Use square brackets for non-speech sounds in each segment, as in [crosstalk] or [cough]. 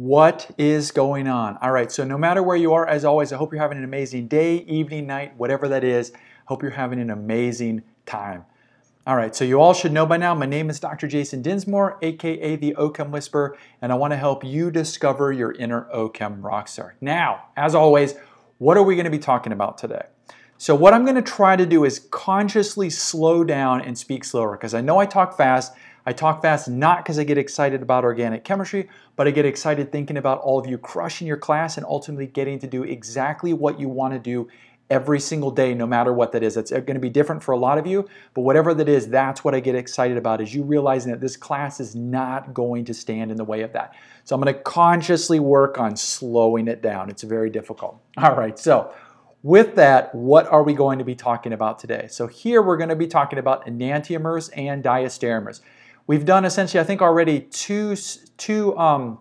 What is going on? All right, so no matter where you are, as always, I hope you're having an amazing day, evening, night, whatever that is. Hope you're having an amazing time. All right, so you all should know by now, my name is Dr. Jason Dinsmore, aka the OChem Whisperer, and I want to help you discover your inner OChem rockstar. Now, as always, what are we going to be talking about today? So what I'm going to try to do is consciously slow down and speak slower because I know I talk fast. I talk fast not because I get excited about organic chemistry, but I get excited thinking about all of you crushing your class and ultimately getting to do exactly what you want to do every single day, no matter what that is. It's uh, going to be different for a lot of you, but whatever that is, that's what I get excited about is you realizing that this class is not going to stand in the way of that. So I'm going to consciously work on slowing it down. It's very difficult. [laughs] All right, so with that, what are we going to be talking about today? So here we're going to be talking about enantiomers and diastereomers. We've done essentially, I think already two, two um,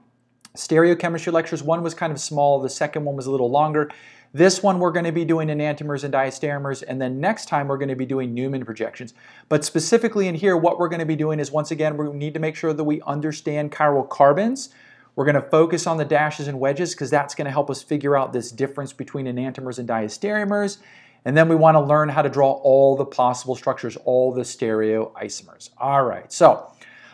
stereochemistry lectures. One was kind of small, the second one was a little longer. This one we're going to be doing enantiomers and diastereomers, and then next time we're going to be doing Newman projections. But specifically in here, what we're going to be doing is once again, we need to make sure that we understand chiral carbons. We're going to focus on the dashes and wedges because that's going to help us figure out this difference between enantiomers and diastereomers. And then we want to learn how to draw all the possible structures, all the stereoisomers. All right, so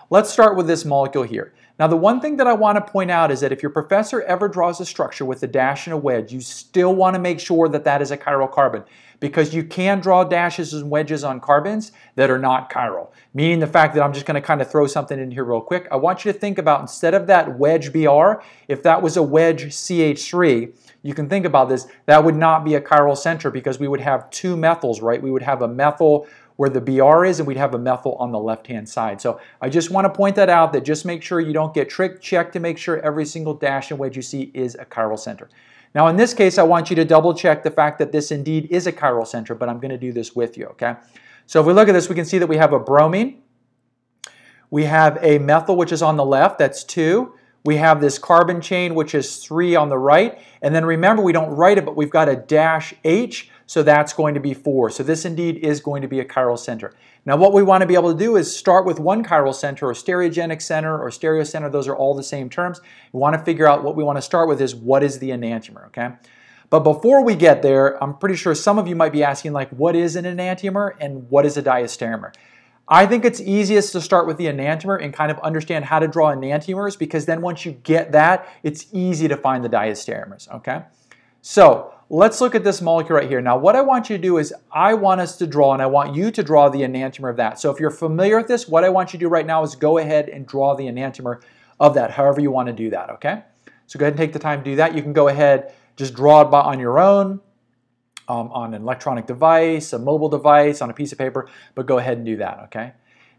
let's start with this molecule here. Now the one thing that I want to point out is that if your professor ever draws a structure with a dash and a wedge, you still want to make sure that that is a chiral carbon because you can draw dashes and wedges on carbons that are not chiral. Meaning the fact that I'm just going to kind of throw something in here real quick. I want you to think about instead of that wedge Br, if that was a wedge CH3, you can think about this, that would not be a chiral center because we would have two methyls, right? We would have a methyl where the BR is and we'd have a methyl on the left-hand side. So I just want to point that out that just make sure you don't get tricked. Check to make sure every single dash and wedge you see is a chiral center. Now in this case, I want you to double check the fact that this indeed is a chiral center, but I'm going to do this with you, okay? So if we look at this, we can see that we have a bromine. We have a methyl, which is on the left, that's two. We have this carbon chain, which is three on the right. And then remember, we don't write it, but we've got a dash H, so that's going to be four. So this indeed is going to be a chiral center. Now what we want to be able to do is start with one chiral center or stereogenic center or stereocenter. Those are all the same terms. We want to figure out what we want to start with is what is the enantiomer, okay? But before we get there, I'm pretty sure some of you might be asking like, what is an enantiomer and what is a diastereomer? I think it's easiest to start with the enantiomer and kind of understand how to draw enantiomers because then once you get that, it's easy to find the diastereomers, okay? So let's look at this molecule right here. Now what I want you to do is I want us to draw and I want you to draw the enantiomer of that. So if you're familiar with this, what I want you to do right now is go ahead and draw the enantiomer of that, however you want to do that, okay? So go ahead and take the time to do that. You can go ahead, just draw it on your own um, on an electronic device, a mobile device, on a piece of paper, but go ahead and do that, okay?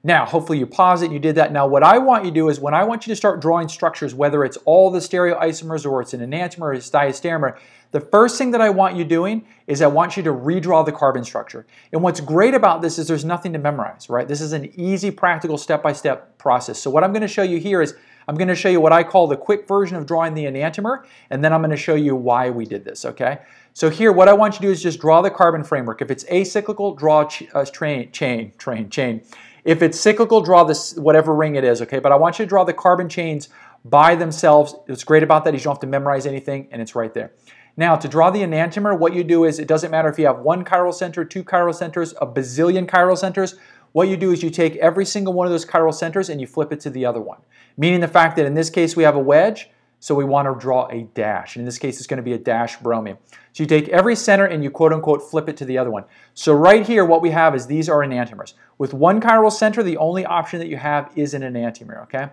Now, hopefully you pause it, you did that. Now, what I want you to do is when I want you to start drawing structures, whether it's all the stereoisomers or it's an enantiomer or it's diastereomer, the first thing that I want you doing is I want you to redraw the carbon structure. And what's great about this is there's nothing to memorize, right? This is an easy, practical, step-by-step -step process. So what I'm gonna show you here is I'm gonna show you what I call the quick version of drawing the enantiomer, and then I'm gonna show you why we did this, okay? So here, what I want you to do is just draw the carbon framework. If it's acyclical, draw a uh, train, chain, train, chain. If it's cyclical, draw this whatever ring it is, okay? But I want you to draw the carbon chains by themselves. What's great about that is you don't have to memorize anything, and it's right there. Now, to draw the enantiomer, what you do is, it doesn't matter if you have one chiral center, two chiral centers, a bazillion chiral centers, what you do is you take every single one of those chiral centers and you flip it to the other one. Meaning the fact that in this case we have a wedge, so we want to draw a dash. In this case, it's going to be a dash bromine. So you take every center and you quote unquote flip it to the other one. So right here, what we have is these are enantiomers. With one chiral center, the only option that you have is an enantiomer, okay?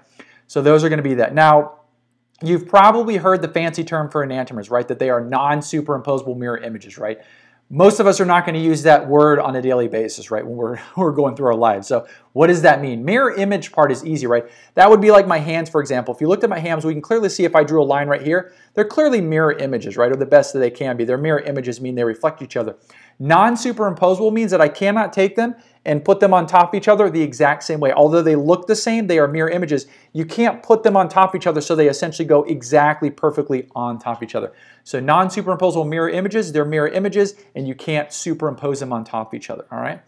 So those are going to be that. Now, you've probably heard the fancy term for enantiomers, right? That they are non-superimposable mirror images, right? most of us are not going to use that word on a daily basis, right, when we're, [laughs] we're going through our lives. So what does that mean? Mirror image part is easy, right? That would be like my hands, for example. If you looked at my hands, we can clearly see if I drew a line right here, they're clearly mirror images, right, or the best that they can be. Their mirror images mean they reflect each other. Non-superimposable means that I cannot take them and put them on top of each other the exact same way. Although they look the same, they are mirror images. You can't put them on top of each other so they essentially go exactly perfectly on top of each other. So non-superimposable mirror images, they're mirror images, and you can't superimpose them on top of each other, all right?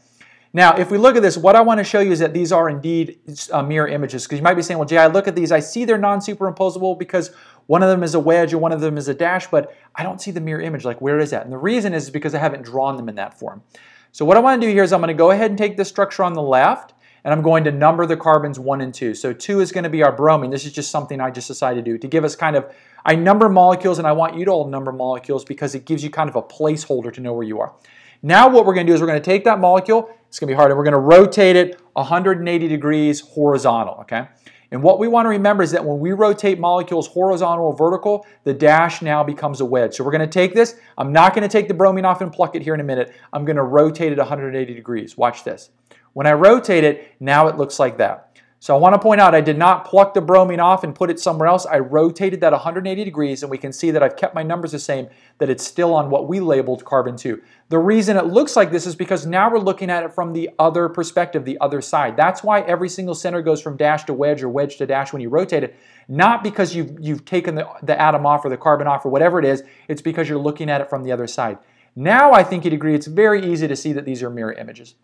Now, if we look at this, what I want to show you is that these are indeed uh, mirror images, because you might be saying, well, Jay, I look at these, I see they're non-superimposable because one of them is a wedge and one of them is a dash, but I don't see the mirror image. Like, where is that? And the reason is because I haven't drawn them in that form. So what I want to do here is I'm going to go ahead and take this structure on the left, and I'm going to number the carbons 1 and 2. So 2 is going to be our bromine. This is just something I just decided to do to give us kind of, I number molecules, and I want you to all number molecules because it gives you kind of a placeholder to know where you are. Now what we're going to do is we're going to take that molecule, it's going to be hard, and we're going to rotate it 180 degrees horizontal, okay? And what we want to remember is that when we rotate molecules horizontal or vertical, the dash now becomes a wedge. So we're going to take this. I'm not going to take the bromine off and pluck it here in a minute. I'm going to rotate it 180 degrees. Watch this. When I rotate it, now it looks like that. So I want to point out I did not pluck the bromine off and put it somewhere else. I rotated that 180 degrees and we can see that I've kept my numbers the same, that it's still on what we labeled carbon 2. The reason it looks like this is because now we're looking at it from the other perspective, the other side. That's why every single center goes from dash to wedge or wedge to dash when you rotate it. Not because you've, you've taken the, the atom off or the carbon off or whatever it is, it's because you're looking at it from the other side. Now I think you'd agree it's very easy to see that these are mirror images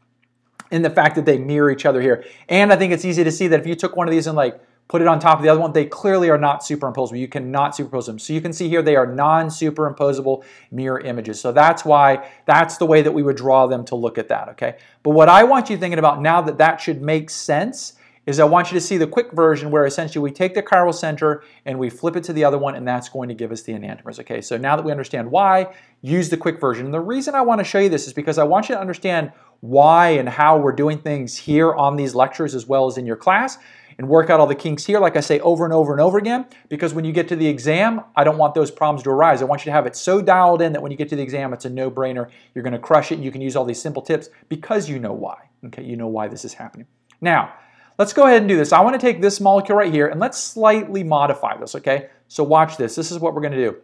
in the fact that they mirror each other here. And I think it's easy to see that if you took one of these and like put it on top of the other one, they clearly are not superimposable. You cannot superimpose them. So you can see here they are non-superimposable mirror images. So that's why, that's the way that we would draw them to look at that, okay? But what I want you thinking about now that that should make sense is I want you to see the quick version where essentially we take the chiral center and we flip it to the other one and that's going to give us the enantiomers. Okay, so now that we understand why, use the quick version. And the reason I want to show you this is because I want you to understand why and how we're doing things here on these lectures as well as in your class and work out all the kinks here, like I say, over and over and over again, because when you get to the exam, I don't want those problems to arise. I want you to have it so dialed in that when you get to the exam, it's a no-brainer. You're going to crush it, and you can use all these simple tips because you know why. Okay, you know why this is happening. Now, let's go ahead and do this. I want to take this molecule right here, and let's slightly modify this, okay? So watch this. This is what we're going to do.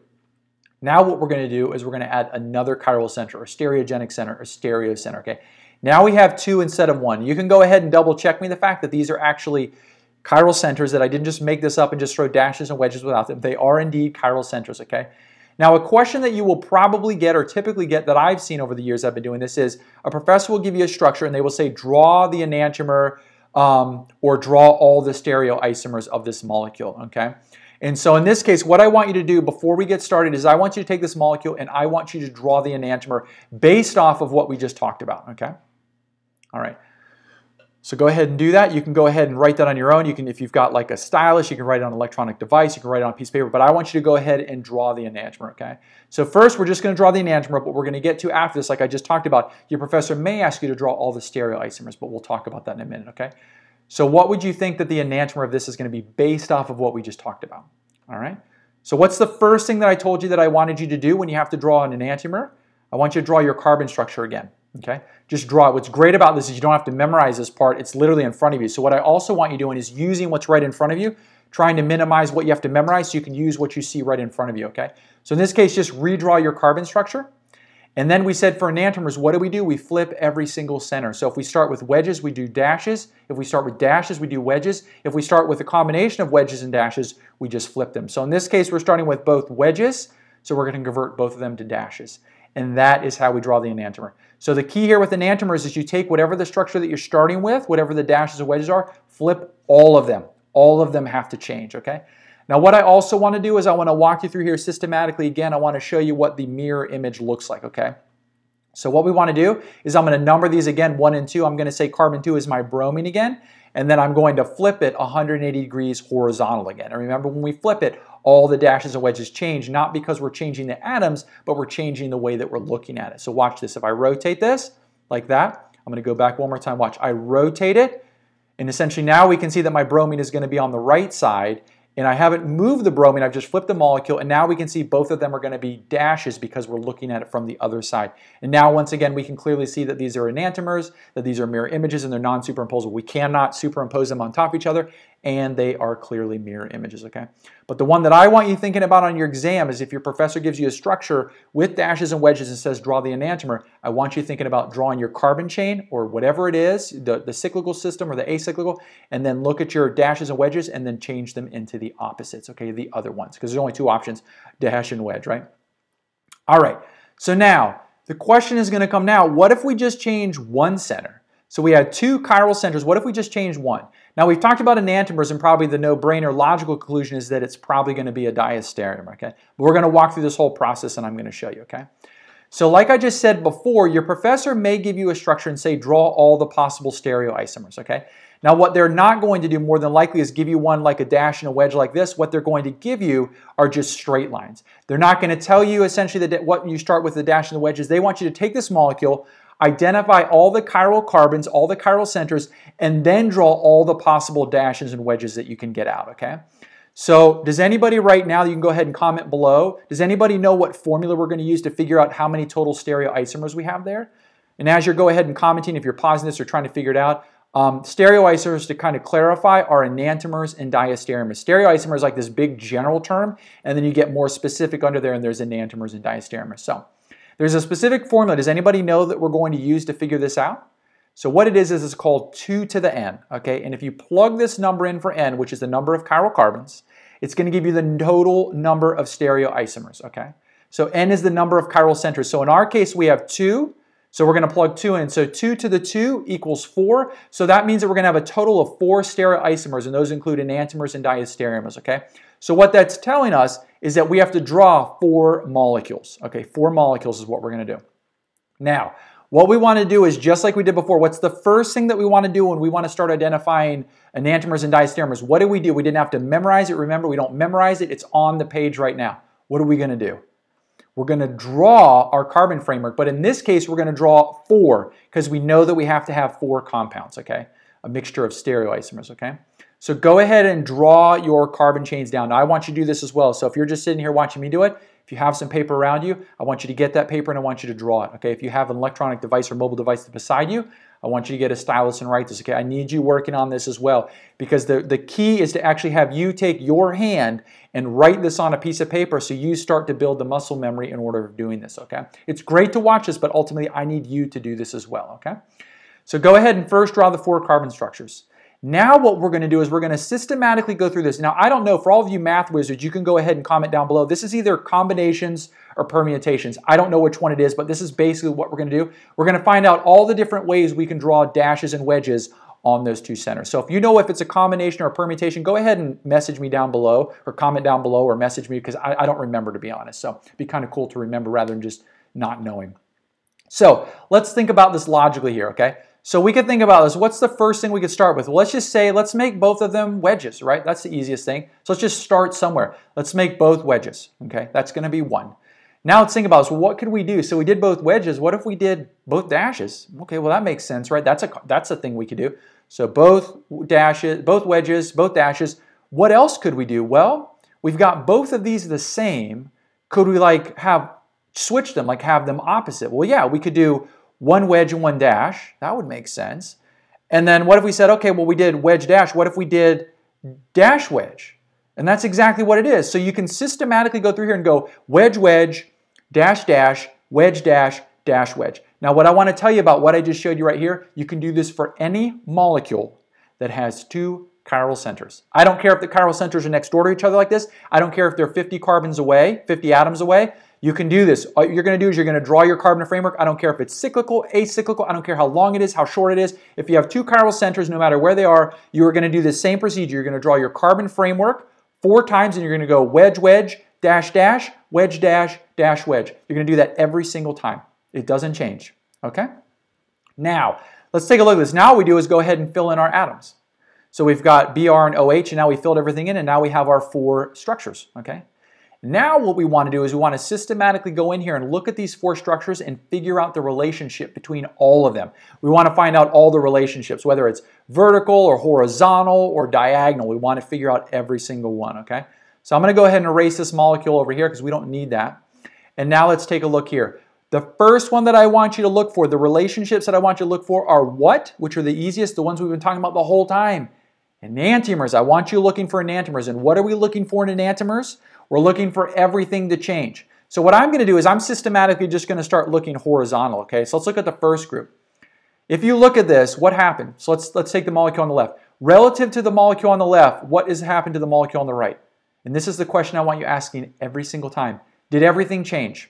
Now what we're going to do is we're going to add another chiral center, or stereogenic center, or stereo center, okay? Now we have two instead of one. You can go ahead and double check me the fact that these are actually chiral centers, that I didn't just make this up and just throw dashes and wedges without them. They are indeed chiral centers, okay? Now, a question that you will probably get or typically get that I've seen over the years I've been doing this is a professor will give you a structure and they will say, draw the enantiomer um, or draw all the stereoisomers of this molecule, okay? And so in this case, what I want you to do before we get started is I want you to take this molecule and I want you to draw the enantiomer based off of what we just talked about, okay? All right. So go ahead and do that. You can go ahead and write that on your own. You can, if you've got like a stylus, you can write it on an electronic device. You can write it on a piece of paper. But I want you to go ahead and draw the enantiomer, okay? So first, we're just going to draw the enantiomer, but we're going to get to after this, like I just talked about. Your professor may ask you to draw all the stereoisomers, but we'll talk about that in a minute, okay? So what would you think that the enantiomer of this is going to be based off of what we just talked about? All right. So what's the first thing that I told you that I wanted you to do when you have to draw an enantiomer? I want you to draw your carbon structure again. Okay, just draw it. What's great about this is you don't have to memorize this part. It's literally in front of you. So what I also want you doing is using what's right in front of you, trying to minimize what you have to memorize so you can use what you see right in front of you, okay? So in this case, just redraw your carbon structure. And then we said for enantiomers, what do we do? We flip every single center. So if we start with wedges, we do dashes. If we start with dashes, we do wedges. If we start with a combination of wedges and dashes, we just flip them. So in this case, we're starting with both wedges, so we're going to convert both of them to dashes. And that is how we draw the enantiomer. So the key here with enantiomers is you take whatever the structure that you're starting with, whatever the dashes or wedges are, flip all of them. All of them have to change, okay? Now what I also want to do is I want to walk you through here systematically. Again, I want to show you what the mirror image looks like, okay? So what we want to do is I'm going to number these again, 1 and 2. I'm going to say carbon 2 is my bromine again, and then I'm going to flip it 180 degrees horizontal again. And remember, when we flip it, all the dashes and wedges change, not because we're changing the atoms, but we're changing the way that we're looking at it. So watch this. If I rotate this like that, I'm going to go back one more time. Watch. I rotate it, and essentially now we can see that my bromine is going to be on the right side, and I haven't moved the bromine, I've just flipped the molecule, and now we can see both of them are going to be dashes because we're looking at it from the other side. And now, once again, we can clearly see that these are enantiomers, that these are mirror images, and they're non-superimposable. We cannot superimpose them on top of each other, and they are clearly mirror images, okay? But the one that I want you thinking about on your exam is if your professor gives you a structure with dashes and wedges and says draw the enantiomer, I want you thinking about drawing your carbon chain or whatever it is, the, the cyclical system or the acyclical, and then look at your dashes and wedges and then change them into the opposites, okay, the other ones, because there's only two options, dash and wedge, right? All right, so now, the question is gonna come now, what if we just change one center? So we had two chiral centers, what if we just change one? Now we've talked about enantiomers and probably the no-brainer logical conclusion is that it's probably going to be a diastereomer, okay? But we're going to walk through this whole process and I'm going to show you, okay? So like I just said before, your professor may give you a structure and say draw all the possible stereoisomers, okay? Now what they're not going to do more than likely is give you one like a dash and a wedge like this. What they're going to give you are just straight lines. They're not going to tell you essentially that what you start with the dash and the wedges. They want you to take this molecule, identify all the chiral carbons, all the chiral centers, and then draw all the possible dashes and wedges that you can get out, okay? So does anybody right now, you can go ahead and comment below, does anybody know what formula we're going to use to figure out how many total stereoisomers we have there? And as you're go ahead and commenting, if you're pausing this or trying to figure it out, um, stereoisomers, to kind of clarify, are enantiomers and diastereomers. Stereoisomer is like this big general term, and then you get more specific under there, and there's enantiomers and diastereomers. So there's a specific formula. Does anybody know that we're going to use to figure this out? So what it is is it's called 2 to the n, okay? And if you plug this number in for n, which is the number of chiral carbons, it's going to give you the total number of stereoisomers, okay? So n is the number of chiral centers. So in our case, we have 2, so we're going to plug 2 in. So 2 to the 2 equals 4. So that means that we're going to have a total of 4 stereoisomers, and those include enantiomers and diastereomers, okay? So what that's telling us is that we have to draw 4 molecules, okay? 4 molecules is what we're going to do. Now, what we want to do is just like we did before, what's the first thing that we want to do when we want to start identifying enantiomers and diastereomers? What do we do? We didn't have to memorize it. Remember, we don't memorize it. It's on the page right now. What are we going to do? We're going to draw our carbon framework, but in this case, we're going to draw four because we know that we have to have four compounds, okay? A mixture of stereoisomers, okay? So go ahead and draw your carbon chains down. Now, I want you to do this as well. So if you're just sitting here watching me do it, if you have some paper around you, I want you to get that paper and I want you to draw it. Okay, if you have an electronic device or mobile device beside you, I want you to get a stylus and write this. Okay, I need you working on this as well because the, the key is to actually have you take your hand and write this on a piece of paper so you start to build the muscle memory in order of doing this. Okay, it's great to watch this, but ultimately I need you to do this as well. Okay, so go ahead and first draw the four carbon structures. Now what we're going to do is we're going to systematically go through this. Now I don't know, for all of you math wizards, you can go ahead and comment down below. This is either combinations or permutations. I don't know which one it is, but this is basically what we're going to do. We're going to find out all the different ways we can draw dashes and wedges on those two centers. So if you know if it's a combination or a permutation, go ahead and message me down below or comment down below or message me because I, I don't remember to be honest. So it'd be kind of cool to remember rather than just not knowing. So let's think about this logically here, okay? So we could think about this. What's the first thing we could start with? Well, let's just say, let's make both of them wedges, right? That's the easiest thing. So let's just start somewhere. Let's make both wedges, okay? That's going to be one. Now let's think about this. Well, what could we do? So we did both wedges. What if we did both dashes? Okay, well that makes sense, right? That's a that's a thing we could do. So both dashes, both wedges, both dashes. What else could we do? Well, we've got both of these the same. Could we like have switch them, like have them opposite? Well, yeah, we could do one wedge and one dash. That would make sense. And then what if we said, okay, well, we did wedge dash. What if we did dash wedge? And that's exactly what it is. So you can systematically go through here and go wedge wedge, dash dash, wedge dash, dash wedge. Now what I want to tell you about what I just showed you right here, you can do this for any molecule that has two chiral centers. I don't care if the chiral centers are next door to each other like this. I don't care if they're 50 carbons away, 50 atoms away. You can do this. All you're going to do is you're going to draw your carbon framework. I don't care if it's cyclical, acyclical. I don't care how long it is, how short it is. If you have two chiral centers, no matter where they are, you are going to do the same procedure. You're going to draw your carbon framework four times and you're going to go wedge, wedge, dash, dash, wedge, dash, dash, wedge. You're going to do that every single time. It doesn't change. Okay? Now, let's take a look at this. Now what we do is go ahead and fill in our atoms. So we've got Br and OH, and now we filled everything in, and now we have our four structures. Okay? Now what we want to do is we want to systematically go in here and look at these four structures and figure out the relationship between all of them. We want to find out all the relationships, whether it's vertical or horizontal or diagonal. We want to figure out every single one, okay? So I'm going to go ahead and erase this molecule over here because we don't need that. And now let's take a look here. The first one that I want you to look for, the relationships that I want you to look for are what, which are the easiest, the ones we've been talking about the whole time. Enantiomers. I want you looking for enantiomers. And what are we looking for in enantiomers? We're looking for everything to change. So what I'm going to do is I'm systematically just going to start looking horizontal, okay? So let's look at the first group. If you look at this, what happened? So let's, let's take the molecule on the left. Relative to the molecule on the left, what has happened to the molecule on the right? And this is the question I want you asking every single time. Did everything change?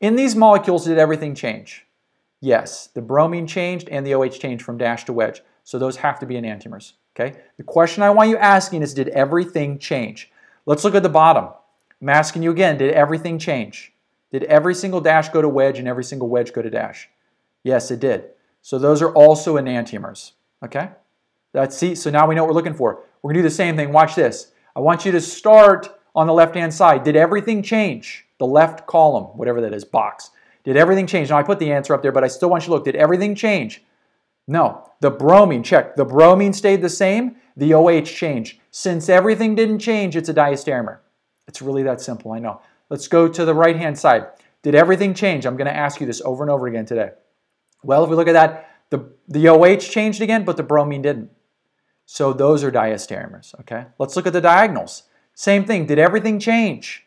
In these molecules, did everything change? Yes, the bromine changed and the OH changed from dash to wedge. So those have to be enantiomers. Okay? The question I want you asking is, did everything change? Let's look at the bottom. I'm asking you again, did everything change? Did every single dash go to wedge and every single wedge go to dash? Yes, it did. So those are also enantiomers. Okay? That's see, so now we know what we're looking for. We're gonna do the same thing. Watch this. I want you to start on the left-hand side. Did everything change? The left column, whatever that is, box. Did everything change? Now I put the answer up there, but I still want you to look. Did everything change? No. The bromine, check. The bromine stayed the same. The OH changed. Since everything didn't change, it's a diastereomer. It's really that simple, I know. Let's go to the right-hand side. Did everything change? I'm going to ask you this over and over again today. Well, if we look at that, the, the OH changed again, but the bromine didn't. So those are diastereomers, okay? Let's look at the diagonals. Same thing, did everything change?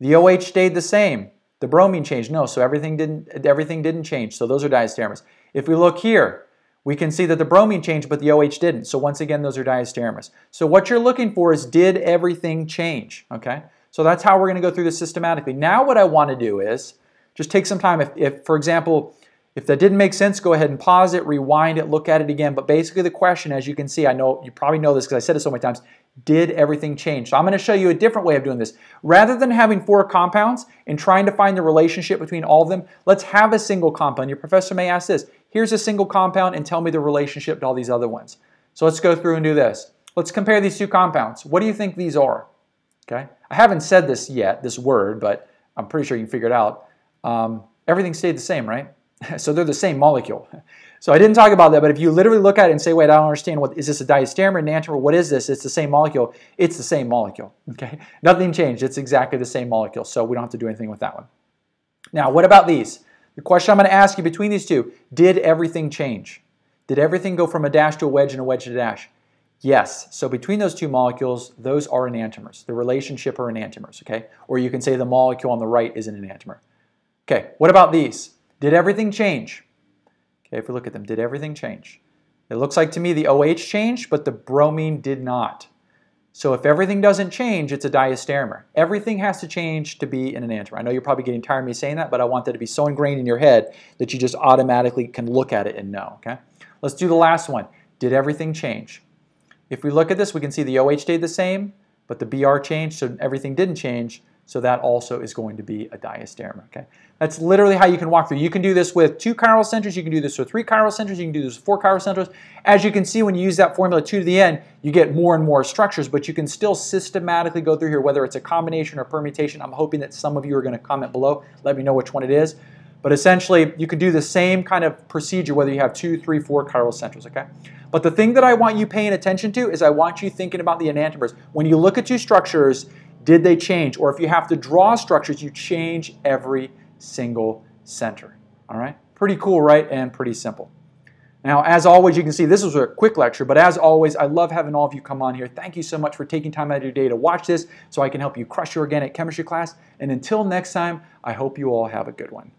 The OH stayed the same. The bromine changed. No, so everything didn't, everything didn't change. So those are diastereomers. If we look here, we can see that the bromine changed, but the OH didn't. So once again, those are diastereomers. So what you're looking for is, did everything change? Okay? So that's how we're going to go through this systematically. Now what I want to do is just take some time. If, if, for example, if that didn't make sense, go ahead and pause it, rewind it, look at it again. But basically the question, as you can see, I know you probably know this because I said it so many times, did everything change? So I'm going to show you a different way of doing this. Rather than having four compounds and trying to find the relationship between all of them, let's have a single compound. Your professor may ask this, here's a single compound and tell me the relationship to all these other ones. So let's go through and do this. Let's compare these two compounds. What do you think these are? Okay, I haven't said this yet, this word, but I'm pretty sure you can figure it out. Um, everything stayed the same, right? [laughs] so they're the same molecule. So I didn't talk about that, but if you literally look at it and say, wait, I don't understand, what is this a diastereomer, enantiomer, what is this? It's the same molecule. It's the same molecule, [laughs] okay? Nothing changed. It's exactly the same molecule, so we don't have to do anything with that one. Now, what about these? The question I'm going to ask you between these two, did everything change? Did everything go from a dash to a wedge and a wedge to a dash? Yes. So between those two molecules, those are enantiomers. The relationship are enantiomers, okay? Or you can say the molecule on the right is an enantiomer. Okay, what about these? Did everything change? Okay, if we look at them, did everything change? It looks like to me the OH changed, but the bromine did not. So if everything doesn't change, it's a diastereomer. Everything has to change to be an enantiomer. I know you're probably getting tired of me saying that, but I want that to be so ingrained in your head that you just automatically can look at it and know, okay? Let's do the last one. Did everything change? If we look at this, we can see the OH stayed the same, but the BR changed, so everything didn't change. So that also is going to be a diastereomer. Okay, That's literally how you can walk through. You can do this with two chiral centers, you can do this with three chiral centers, you can do this with four chiral centers. As you can see, when you use that formula 2 to the n, you get more and more structures, but you can still systematically go through here, whether it's a combination or permutation. I'm hoping that some of you are going to comment below. Let me know which one it is. But essentially, you can do the same kind of procedure whether you have two, three, four chiral centers, okay? But the thing that I want you paying attention to is I want you thinking about the enantiomers. When you look at two structures, did they change? Or if you have to draw structures, you change every single center. All right? Pretty cool, right? And pretty simple. Now, as always, you can see this was a quick lecture, but as always, I love having all of you come on here. Thank you so much for taking time out of your day to watch this so I can help you crush your organic chemistry class. And until next time, I hope you all have a good one.